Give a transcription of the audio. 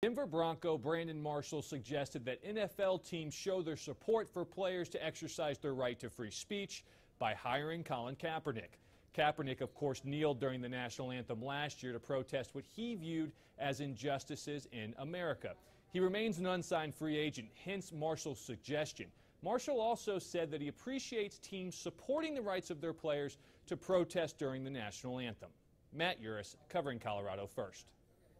Denver Bronco Brandon Marshall suggested that NFL teams show their support for players to exercise their right to free speech by hiring Colin Kaepernick. Kaepernick, of course, kneeled during the national anthem last year to protest what he viewed as injustices in America. He remains an unsigned free agent, hence Marshall's suggestion. Marshall also said that he appreciates teams supporting the rights of their players to protest during the national anthem. Matt Uris, covering Colorado first.